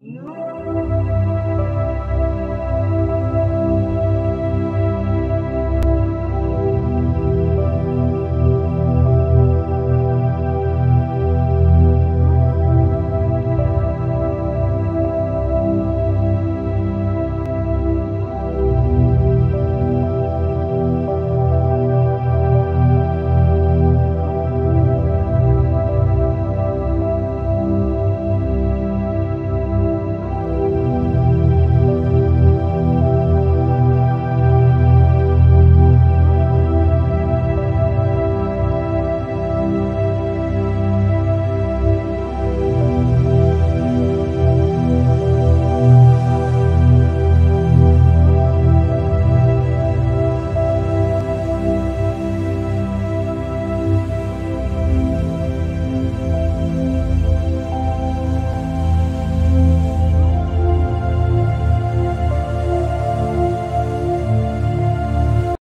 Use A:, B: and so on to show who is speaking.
A: Música